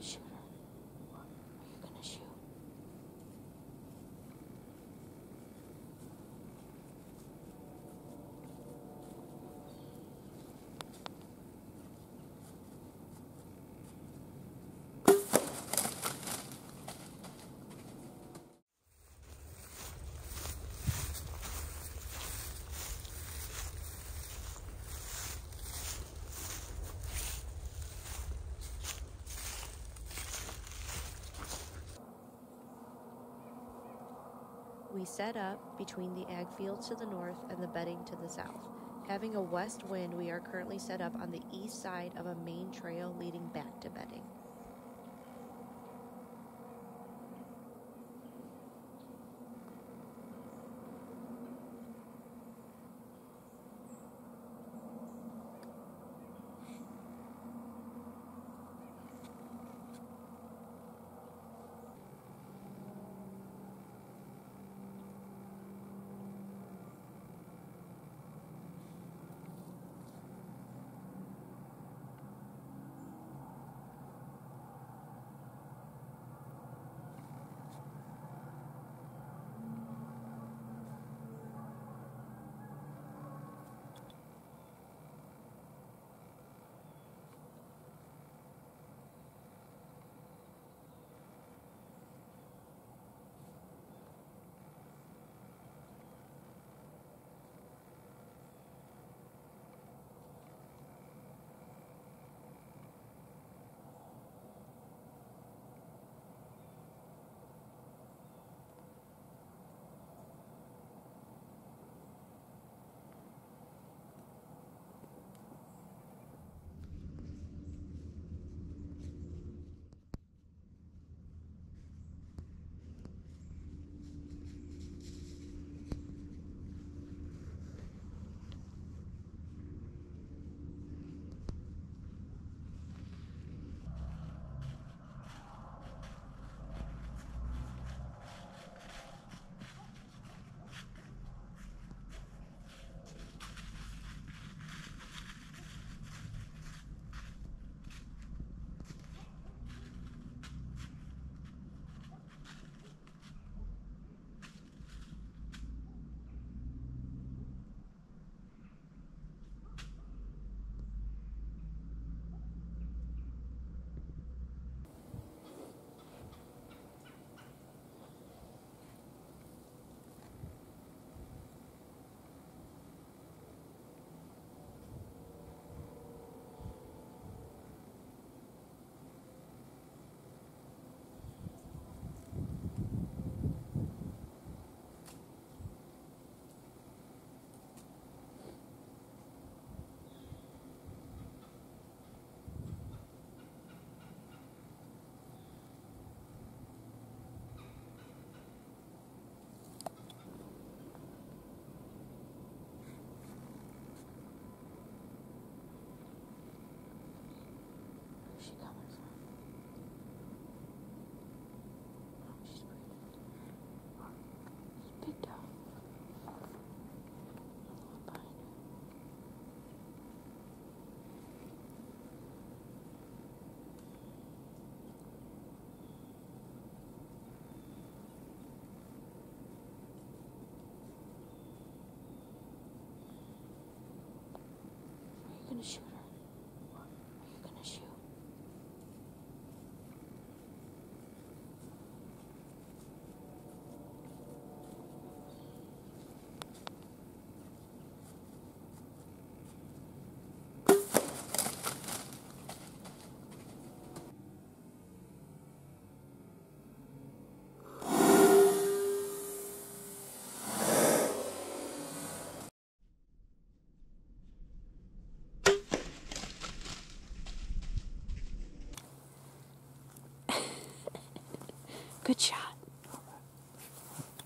gonna We set up between the ag fields to the north and the bedding to the south. Having a west wind, we are currently set up on the east side of a main trail leading back to bedding. Are Good job.